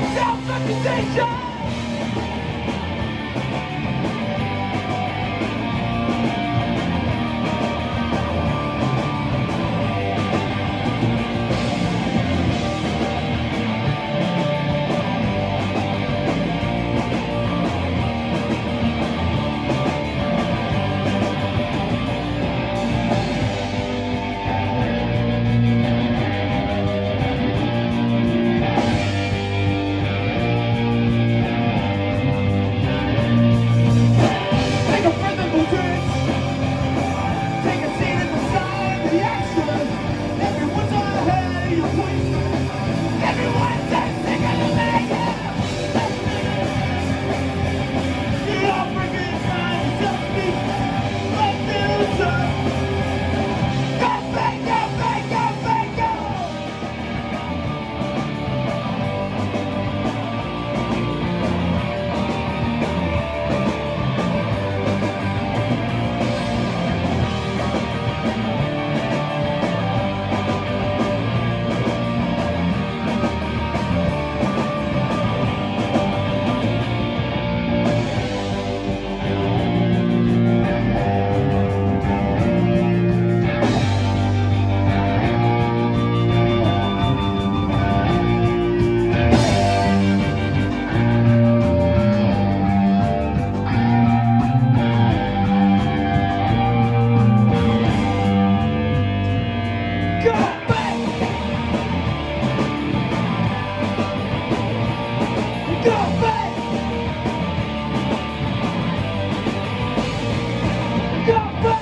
Self-accusation God! Come on!